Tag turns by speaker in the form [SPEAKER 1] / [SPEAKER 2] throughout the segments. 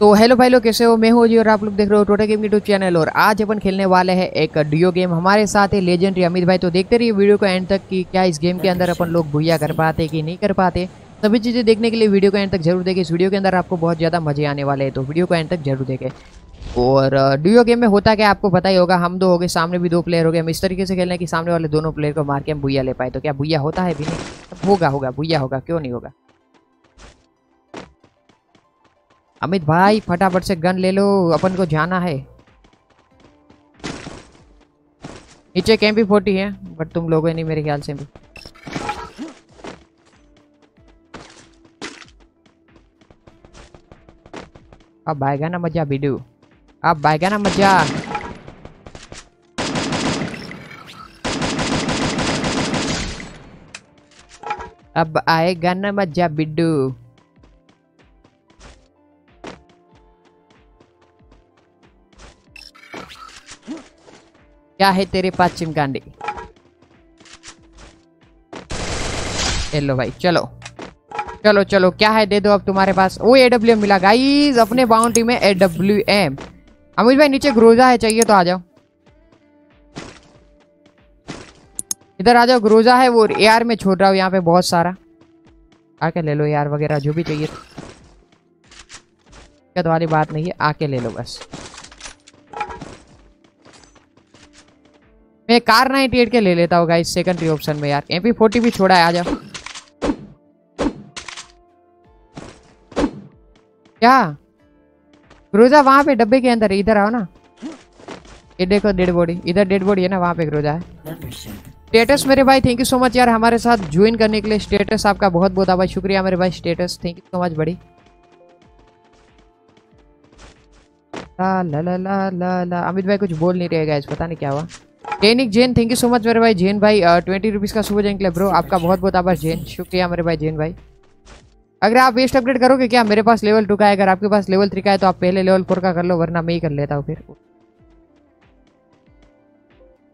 [SPEAKER 1] तो हेलो भाई लोग कैसे हो? मैं हूँ जी और आप लोग देख रहे हो टोटा गेम यूट्यूब चैनल और आज अपन खेलने वाले हैं एक डियो गेम हमारे साथ है लेजेंडरी अमित भाई। तो देखते रहिए वीडियो को एंड तक कि क्या इस गेम के अंदर अपन लोग भूया कर पाते कि नहीं कर पाते। सभी चीज़ें देखने के लिए वीडियो को एंड तक ज़रूर देखें। इस वीडियो के अंदर आपको बहुत ज़्यादा मज़े आने वाले हैं तो वीडियो को एंड तक ज़रूर देखें। और डियो गेम में होता क्या आपको पता ही होगा हम दो हो गए सामने भी दो प्लेयर हो गए। हम इस तरीके से खेलना कि सामने वाले दोनों प्लेयर को मार के हम भूया ले पाए। तो क्या भूया होता है भी नहीं? होगा होगा भूया होगा क्यों नहीं होगा? अमित भाई, फटाफट से गन ले लो। अपन को जाना है। नीचे कैंप भी फोर्टी है बट तुम लोग नहीं मेरे ख्याल से भी। अब आएगा ना मज़ा बिडू। अब आएगा ना मज़ा अब आएगा ना मज़ा बिड्डू क्या है तेरे पास चिमकांडी लो भाई, चलो। चलो चलो, क्या है दे दो अब तुम्हारे पास? वो ए डब्ल्यू एम मिला। गाइस अपने बाउंड्री में ए डब्ल्यू एम अमित भाई, नीचे ग्रोजा है, चाहिए तो आ जाओ। इधर आ जाओ ग्रोजा है, वो एआर में छोड़ रहा हूँ, यहाँ पे बहुत सारा। आके ले लो यार वगैरह, जो भी चाहिए। क्या तुम्हारी बात नहीं है, आके ले लो बस। मैं कार 98 के ले लेता हूँ गाइस सेकंडरी ऑप्शन में यार। एमपी 40 भी छोड़ा है, आ जाओ। क्या? क्रूजा वहाँ पे डब्बे के अंदर, इधर आओ ना। ये देखो डेड बॉडी इधर डेड बॉडी है ना, वहाँ पे क्रूजा है। स्टेटस मेरे भाई थैंक यू सो मच यार, हमारे साथ ज्वाइन करने के लिए स्टेटस आपका बहुत बहुत भाई शुक्रिया मेरे भाई status thank you so much बड़ी ला ला ला ला ला अमित भाई कुछ बोल नहीं रहेगा इस पता नहीं क्या हुआ। Dainik Jain thank you so much मेरे भाई जैन भाई ट्वेंटी रुपीज़ का सुबह जैन ब्रो आपका बहुत बहुत आभार जैन शुक्रिया मेरे भाई जैन भाई अगर आप वेस्ट अपडेट करोगे क्या? मेरे पास लेवल टू का है। अगर आपके पास लेवल थ्री का है तो आप पहले लेवल फोर का कर लो, वरना मैं ही कर लेता हूँ फिर।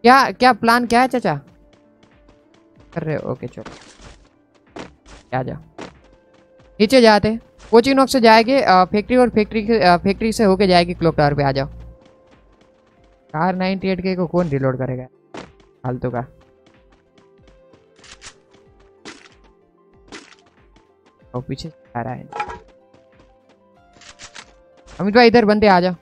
[SPEAKER 1] क्या क्या प्लान क्या है, चाचा? कर रहे हो? ओके चलो। क्या जा। नीचे जाते। कोचिंग नॉक से जाएँगे फैक्ट्री और फैक्ट्री फैक्ट्री से होके जाएगी क्लॉक टावर पे आ जाओ। कार 98 के को कौन रिलोड करेगा? फालतू का। और पीछे आ रहा है। अमित भाई, इधर बंदे आ जाओ।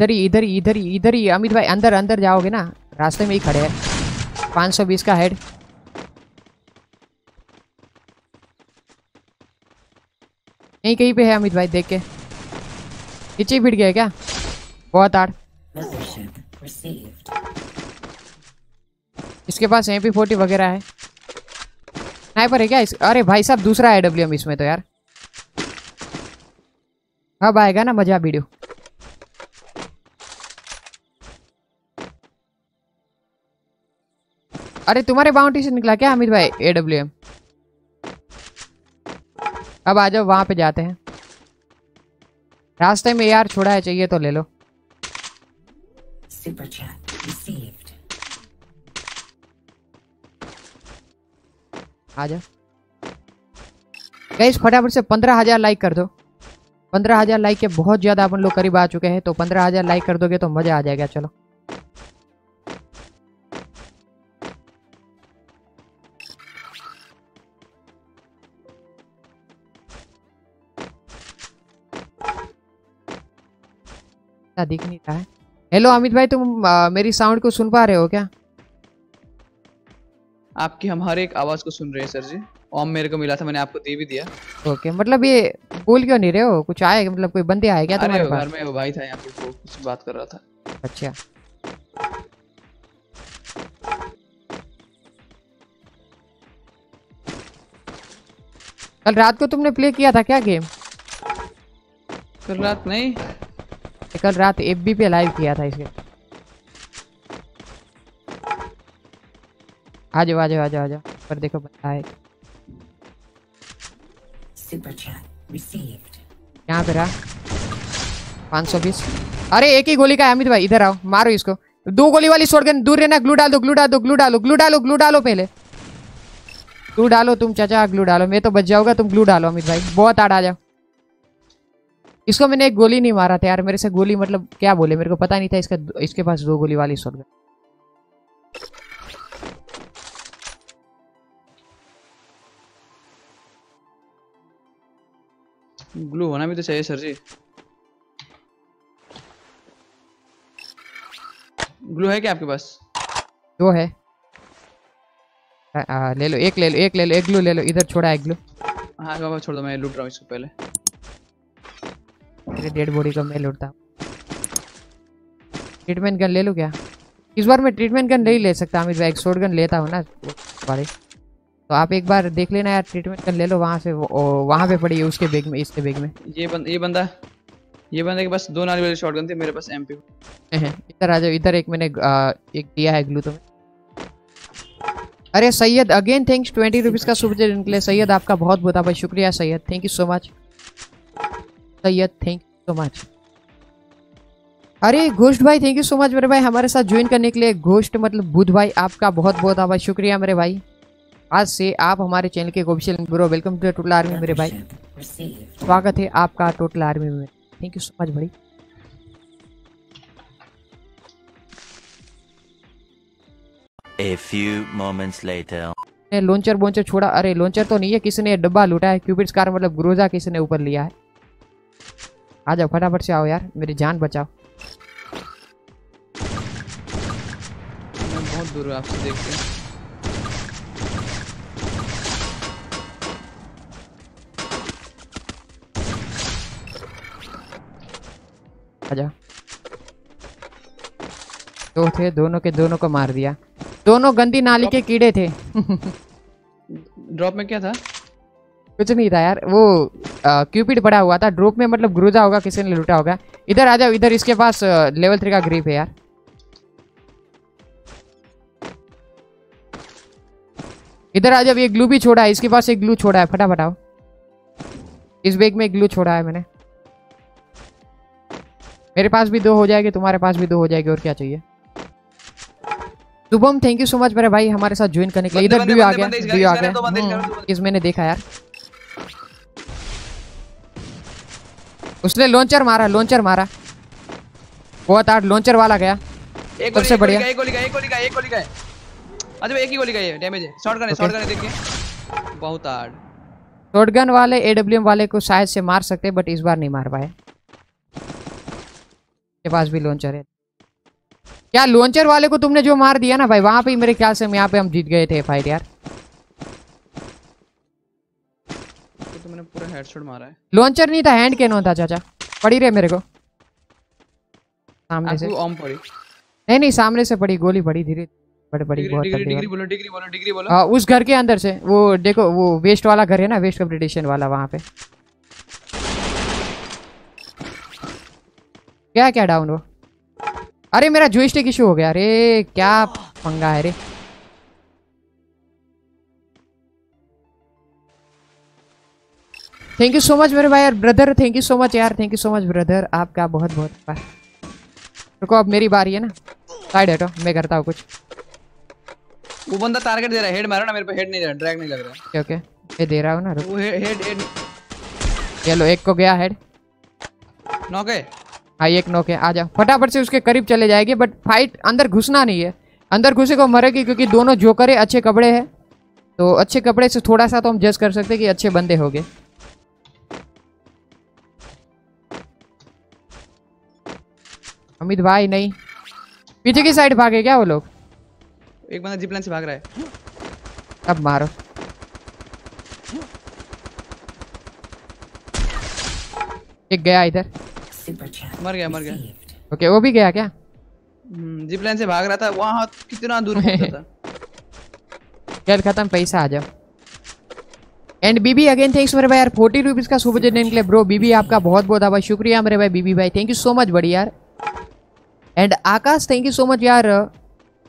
[SPEAKER 1] इधर ही इधर ही इधर ही इधर ही। अमित भाई, अंदर अंदर जाओगे ना। रास्ते में ही खड़े हैं। 520 का हेड यहीं कहीं पे है अमित भाई, देख के। नीचे ही फिट गया क्या? बहुत आड़। इसके पास एम पी फोर्टी वगैरह है। स्नाइपर है क्या इस अरे भाई साहब, दूसरा है डब्ल्यू एम इसमें तो यार। अब आएगा ना मज़ा वीडियो। अरे तुम्हारे बाउंड्री से निकला क्या अमित भाई? ए डब्ल्यू एम अब आ जाओ वहाँ पे जाते हैं। रास्ते में यार छोड़ा है चाहिए तो ले लो। आ जाओ। गाइस फटाफट से पंद्रह हज़ार लाइक कर दो। पंद्रह हज़ार लाइक के बहुत ज़्यादा अपन लोग करीब आ चुके हैं तो पंद्रह हज़ार लाइक कर दोगे तो मज़ा आ जाएगा चलो। दिख नहीं रहा है। हेलो अमित भाई तुम आ, मेरी साउंड को सुन पा रहे हो क्या?
[SPEAKER 2] आपकी हम हर एक आवाज़ को सुन रहे हैं सर जी। ओम मेरे को मिला था मैंने आपको दे भी दिया।
[SPEAKER 1] ओके मतलब ये बोल क्यों नहीं रहे हो? कुछ आए मतलब कोई बंदे आए क्या तुम्हारे
[SPEAKER 2] पास घर में वो भाई था यहाँ पे वो कुछ बात कर रहा था।
[SPEAKER 1] अच्छा। कल रात को तुमने प्ले किया था क्या गेम
[SPEAKER 2] कल रात नहीं।
[SPEAKER 1] कल रात एफ़ बी पे लाइव किया था इसके आ जाओ आ जाओ आ जाओ आ जाओ। पर देखो बता है। यहाँ पे रहा। पाँच सौ बीस। अरे एक ही गोली का अमित भाई। इधर आओ मारो इसको। दो गोली वाली शॉटगन दूर रहना। ग्लू डाल दो ग्लू डाल दो ग्लू डालो ग्लू डालो ग्लू डालो पहले। ग्लू डालो तुम चाचा ग्लू डालो। मैं तो बच जाऊँगा तुम ग्लू डालो अमित भाई। बहुत आड़ आ जाओ। इसको मैंने एक गोली नहीं मारा था यार मेरे से गोली मतलब क्या बोले मेरे को पता नहीं था इसका इसके पास दो गोली वाली शॉटगन
[SPEAKER 2] ग्लू होना भी तो चाहिए सर जी। ग्लू है क्या आपके पास?
[SPEAKER 1] दो है। आ, आ, ले लो एक ले लो एक ले लो एक ग्लू ले लो इधर छोड़ा एक ग्लू।
[SPEAKER 2] हाँ बाबा छोड़ दो मैं लूट रहा हूँ इसको पहले।
[SPEAKER 1] मेरे डेड बॉडी को मैं लूटता हूँ। ट्रीटमेंट गन ले लूँ क्या? इस बार मैं ट्रीटमेंट गन नहीं ले सकता अमित भाई एक शॉर्ट गन लेता हूँ ना बारे तो आप एक बार देख लेना यार ट्रीटमेंट गन ले लो वहाँ से वहाँ पे पड़ी है उसके बैग में इसके बैग में।
[SPEAKER 2] ये बंद ये बंदा ये बंदे के पास दो नाली वाली शॉटगन थी मेरे पास एमपी
[SPEAKER 1] हैं, इधर आ जाओ इधर एक मैंने आ, एक दिया है ग्लू तुम्हें। अरे Syed again thanks twenty rupees का सुपर चैट के लिए। सैयद आपका बहुत बहुत भाई शुक्रिया Syed thank you so much Syed thank so much अरे घोष्ट भाई थैंक यू सो मच मेरे भाई हमारे साथ ज्वाइन करने के लिए घोष्ट मतलब बुध भाई आपका बहुत बहुत आभार शुक्रिया मेरे भाई। आज से आप हमारे चैनल के official bro welcome to total army मेरे भाई। स्वागत है आपका टोटल आर्मी में। थैंक यू सो मच भाई।
[SPEAKER 3] A few moments later.
[SPEAKER 1] ने लॉन्चर बोंचर छोड़ा। अरे लॉन्चर तो नहीं है किसी ने डब्बा लूटा है क्यूपिड्स कार मतलब ग्रोजा किसी ने ऊपर लिया है। आ जाओ फटाफट से आओ यार मेरी जान बचाओ।
[SPEAKER 2] मैं बहुत दूर हूँ आपसे देख के
[SPEAKER 1] आ जाओ। दो थे दोनों के दोनों को मार दिया। दोनों गंदी नाली के कीड़े थे।
[SPEAKER 2] ड्रॉप में क्या था?
[SPEAKER 1] कुछ नहीं था यार। वो क्यूपिड पड़ा हुआ था। ड्रोप में मतलब ग्रोजा होगा किसी ने लूटा होगा। इधर आ जाओ इधर इसके पास लेवल थ्री का ग्रिप है यार। इधर आ जाओ ये ग्लू भी छोड़ा है। इसके पास एक ग्लू छोड़ा है। फटाफट आओ। इस बैग में ग्लू छोड़ा है मैंने। मेरे पास भी दो हो जाएगी तुम्हारे पास भी दो हो जाएगी और क्या चाहिए? Shubham thank you so much मेरे भाई हमारे साथ ज्वाइन करने के लिए। इधर भी आ गया। भी आ गया। हम्म। इस मैंने देखा यार। उसने लॉन्चर मारा लॉन्चर मारा। बहुत आठ लॉन्चर वाला गया।
[SPEAKER 2] एक
[SPEAKER 1] सबसे बढ़िया।
[SPEAKER 2] एक गोली का एक गोली का एक गोली का अच्छा एक ही गोली का ये डैमेज है। शॉटगन है शॉटगन है देखिए। बहुत हार्ड
[SPEAKER 1] शॉटगन वाले एडब्ल्यूएम वाले को शायद से मार सकते बट इस बार नहीं मार पाए। के पास भी लॉन्चर है। क्या लॉन्चर वाले को तुमने जो मार दिया ना भाई वहाँ पे ही मेरे ख्याल से यहाँ पे हम जीत गए थे फाइट यार।
[SPEAKER 2] मैंने पूरा हेडशॉट मारा है।
[SPEAKER 1] लॉन्चर नहीं था हैंड कैनोन था चाचा। पड़ी रहे मेरे को। सामने से।
[SPEAKER 2] ऑम पड़ी।
[SPEAKER 1] नहीं नहीं सामने से पड़ी गोली पड़ी धीरे बड़ी बड़ी बहुत
[SPEAKER 2] डिग्री बोलो डिग्री बोलो डिग्री बोलो।
[SPEAKER 1] हाँ, उस घर के अंदर से। वो देखो वो वेस्ट वाला घर है ना वेस्ट कम्पिटिशन वाला वहाँ पे। क्या क्या डाउन वो अरे मेरा जोइस्टिक इशू हो गया। अरे क्या पंगा है रे। थैंक यू सो मच मेरे भाई यार brother thank you so much यार. Thank you so much brother आपका बहुत बहुत रुको अब मेरी बारी है ना. साइड हटो. मैं करता हूँ कुछ.
[SPEAKER 2] वो बंदा टारगेट दे रहा है. हेड मारो ना मेरे पे. हेड नहीं दे रहा. ड्रैग नहीं लग रहा.
[SPEAKER 1] ओके ओके मैं दे रहा हूँ ना रुको.
[SPEAKER 2] हेड हेड हेड
[SPEAKER 1] चलो एक को गया हेड
[SPEAKER 2] नॉक. है
[SPEAKER 1] हाँ एक नोक. है आ जाओ. फटाफट से उसके करीब चले जाएँगे बट फाइट अंदर घुसना नहीं है. अंदर घुसे को मरेगी क्योंकि दोनों जोकर है अच्छे कपड़े हैं. तो अच्छे कपड़े से थोड़ा सा तो हम जज कर सकते हैं कि अच्छे बंदे होंगे अमित भाई नहीं। पीछे की साइड भागे क्या वो लोग?
[SPEAKER 2] एक बंदा जिप लाइन से भाग रहा है।
[SPEAKER 1] अब मारो। एक गया इधर।
[SPEAKER 2] मर गया मर गया।
[SPEAKER 1] ओके वो भी गया क्या?
[SPEAKER 2] जिप लाइन से भाग रहा था वहाँ कितना दूर था।
[SPEAKER 1] खेल खत्म पैसा आ जाओ। एंड बीबी अगेन थैंक्स मेरे भाई यार। फोर्टी रुपीज़ का सुपर चैट के लिए ब्रो बीबी आपका बहुत बहुत आभार। शुक्रिया मेरे भाई बीबी भाई। थैंक यू सो मच बड़ी यार। And Akash thank you so much यार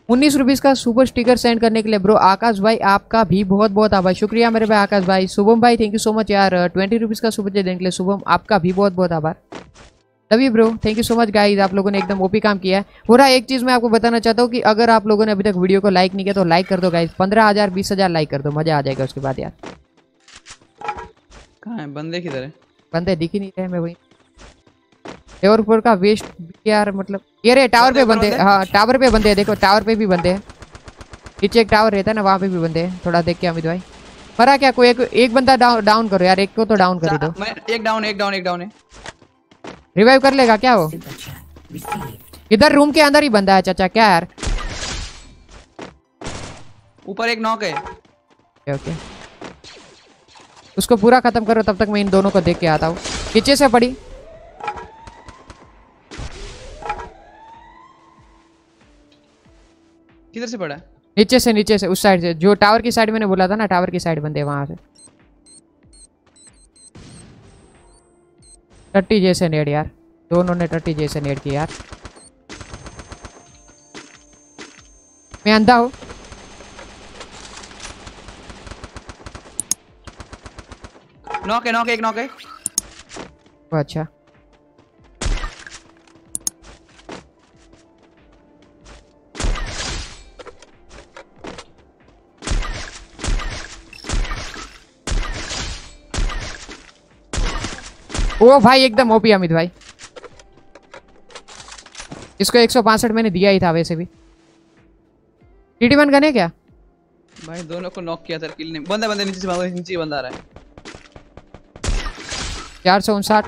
[SPEAKER 1] उन्नीस रुपीज़ का सुपर स्टिकर सेंड करने के लिए ब्रो आकाश भाई आपका भी बहुत बहुत आभार। शुक्रिया मेरे भाई आकाश भाई। शुभम भाई थैंक यू सो मच यार ट्वेंटी रुपीज़ का सुपर देने के लिए शुभम आपका भी बहुत बहुत आभार। Love you bro thank you so much guys आप लोगों ने एकदम ओपी काम किया है। हो रहा एक चीज़ मैं आपको बताना चाहता हूँ कि अगर आप लोगों ने अभी तक वीडियो को लाइक नहीं किया तो लाइक कर दो गाइस पंद्रह हज़ार बीस हज़ार लाइक कर दो। मज़ा आ जाएगा उसके बाद यार।
[SPEAKER 2] कहाँ है? बंदे किधर है?
[SPEAKER 1] बंदे दिख ही नहीं रहे मैं वही। देवरपुर का वेस्ट यार मतलब ये रे टावर पे
[SPEAKER 2] बंदे।
[SPEAKER 1] हाँ टावर पे बंदे देखो टावर पे भी बंदे हैं। नीचे एक टावर रहता है ना वहाँ पे भी बंदे हैं थोड़ा देख के अमित भाई। मरा क्या कोई एक, एक बंदा डाउन डाउन करो यार एक को तो डाउन कर दो।
[SPEAKER 2] एक डाउन एक डाउन एक डाउन है।
[SPEAKER 1] रिवाइव कर लेगा क्या वो? इधर रूम के अंदर ही बंदा है चाचा क्या यार?
[SPEAKER 2] ऊपर एक नॉक है।
[SPEAKER 1] ओके ओके उसको पूरा खत्म करो तब तक मैं इन दोनों को देख के आता हूँ। नीचे से पड़ी।
[SPEAKER 2] किधर से पड़ा है?
[SPEAKER 1] नीचे से नीचे से उस साइड से। जो टावर की साइड मैंने बोला था ना टावर की साइड बंदे वहाँ से। टट्टी जैसे नेड यार। दोनों ने टट्टी जैसे नेड की यार। मैं अंधा हूँ।
[SPEAKER 2] नॉक है नॉक एक नॉक है।
[SPEAKER 1] अच्छा। ओ भाई एकदम ओपी अमित भाई। इसको 165 मैंने दिया ही था वैसे भी। टीटी वन गन क्या?
[SPEAKER 2] भाई दोनों को नॉक किया था किल ने बंदा बंदा नीचे से भागो, नीचे बंदा आ रहा है।
[SPEAKER 1] चार सौ उनसाठ।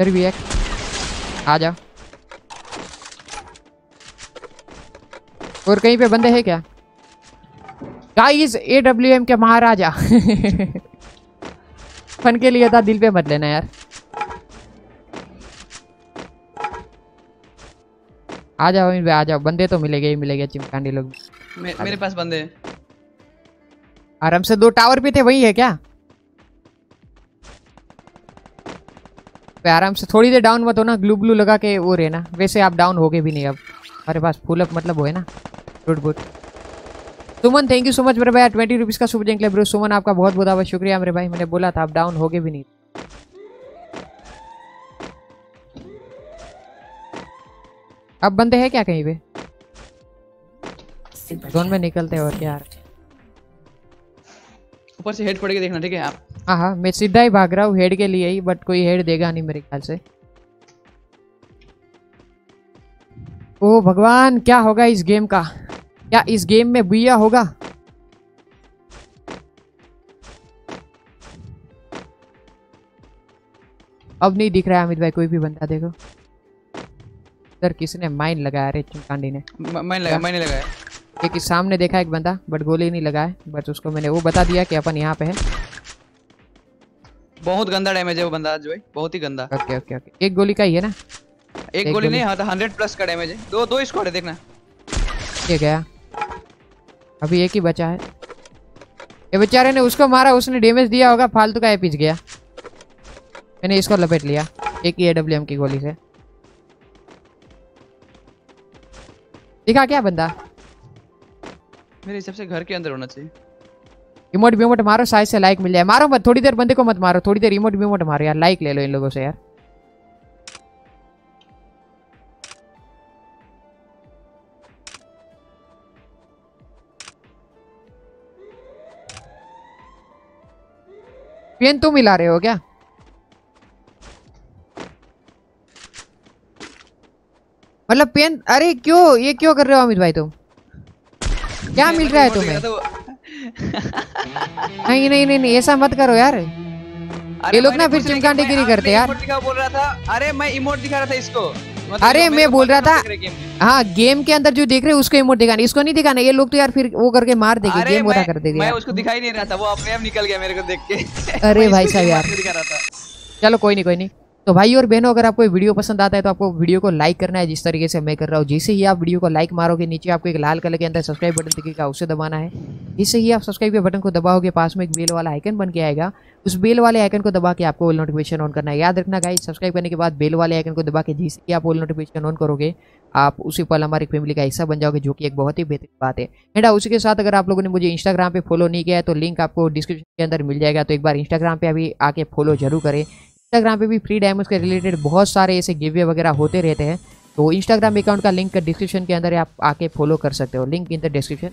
[SPEAKER 1] इधर भी एक। आ जाओ और कहीं पे बंदे हैं क्या? गाइस ए डब्ल्यू एम के महाराजा। फन के लिए था दिल पे मत लेना यार। आ जाओ इन पे आ जाओ। बंदे तो मिलेंगे ही मिलेंगे चिमकांडी लोग।
[SPEAKER 2] मे, मेरे पास बंदे हैं।
[SPEAKER 1] आराम से दो टावर पे थे वही है क्या? आराम से थोड़ी देर डाउन मत हो ना ग्लू ब्लू लगा के वो रहना। वैसे आप डाउन हो गए भी नहीं अब। हमारे पास फुल अप मतलब वो है ना good good Suman thank you so much मेरे भाई ट्वेंटी रुपीज़ का शुभ जंक ब्रो सुमन आपका बहुत बहुत बहुत शुक्रिया। मेरे भाई मैंने बोला था आप डाउन होगे भी नहीं। अब बंदे हैं क्या कहीं पे? जोन में निकलते हैं और क्या?
[SPEAKER 2] ऊपर से हेड पड़ के देखना ठीक है? आप
[SPEAKER 1] हाँ हाँ मैं सीधा ही भाग रहा हूँ हेड के लिए ही बट कोई हेड देगा नहीं मेरे ख्याल से। ओ भगवान क्या होगा इस गेम का? क्या इस गेम में बुया होगा? अब नहीं दिख रहा है अमित भाई कोई भी बंदा देखो। इधर किसने माइन लगाया रे चिमकांडी ने?
[SPEAKER 2] म- मैंने लगा मैंने लगाया।
[SPEAKER 1] इस सामने देखा एक बंदा बट गोली नहीं लगा है बट उसको मैंने वो बता दिया कि अपन यहाँ पे है।
[SPEAKER 2] बहुत गंदा डैमेज है वो बंदा जो है बहुत ही गंदा।
[SPEAKER 1] Okay okay okay. एक गोली का ही है ना?
[SPEAKER 2] एक
[SPEAKER 1] एक
[SPEAKER 2] गोली
[SPEAKER 1] गोली।
[SPEAKER 2] नहीं हाँ तो हंड्रेड प्लस का डैमेज है। दो दो स्क्वाड है देखना।
[SPEAKER 1] ये गया। अभी एक ही बचा है। ये बेचारे ने उसको मारा उसने डैमेज दिया होगा फालतू का पिच गया। मैंने इसको लपेट लिया एक ही एडब्ल्यूएम की गोली से। दिखा क्या बंदा?
[SPEAKER 2] मेरे हिसाब से घर के अंदर होना चाहिए।
[SPEAKER 1] रिमोट विमोट मारो शायद से लाइक मिल जाए। मारो मत थोड़ी देर बंदे को मत मारो थोड़ी देर रिमोट विमोट मारो यार लाइक ले लो इन लोगों से यार। पेन तुम मिला रहे हो क्या मतलब पेन अरे क्यों ये क्यों कर रहे हो अमित भाई तुम क्या मिल रहा है तुम्हें नहीं नहीं नहीं नहीं ऐसा मत करो यार ये लोग ना फिर चिमकांडीगिरी करते यार।
[SPEAKER 2] बोल रहा था अरे मैं इमोट दिखा रहा था इसको मतलब
[SPEAKER 1] अरे, मैं बोल रहा था-। हाँ गेम के अंदर जो देख रहे हैं उसको इमोट दिखाना इसको नहीं दिखाना ये लोग तो यार फिर वो करके मार देंगे गेम पूरा कर देंगे
[SPEAKER 2] मैं उसको दिखाई नहीं रहा था वो अपने आप निकल गया मेरे को देख के
[SPEAKER 1] अरे भाई साहब यार। चलो कोई नहीं कोई नहीं तो भाई और बहनों, अगर आपको वीडियो पसंद आता है तो आपको वीडियो को लाइक करना है, जिस तरीके से मैं कर रहा हूँ। जैसे ही आप वीडियो को लाइक मारोगे, नीचे आपको एक लाल कलर के अंदर सब्सक्राइब बटन दिखेगा, उसे दबाना है। जिससे ही आप सब्सक्राइब के बटन को दबाओगे, पास में एक बेल वाला आइकन बन के आएगा। उस बेल वाले आइकन को दबा के आपको नोटिफिकेशन ऑन करना है। याद रखना गाइस सब्सक्राइब करने के बाद बेल वाले आइकन को दबा के जिससे ही आप ऑल नोटिफिकेशन ऑन करोगे, आप उसी पल हमारी फैमिली का हिस्सा बन जाओगे, जो कि एक बहुत ही बेहतरीन बात है। एंड उसी के साथ अगर आप लोगों ने मुझे इंस्टाग्राम पे फॉलो नहीं किया है तो लिंक आपको डिस्क्रिप्शन के अंदर मिल जाएगा। तो एक बार इंस्टाग्राम पे अभी आके फॉलो ज़रूर करें। इंस्टाग्राम पे भी फ्री डायमंड्स के रिलेटेड बहुत सारे ऐसे गिवे वगैरह होते रहते हैं। तो इंस्टाग्राम अकाउंट का लिंक डिस्क्रिप्शन के अंदर आप आके फॉलो कर सकते हो। Link in the description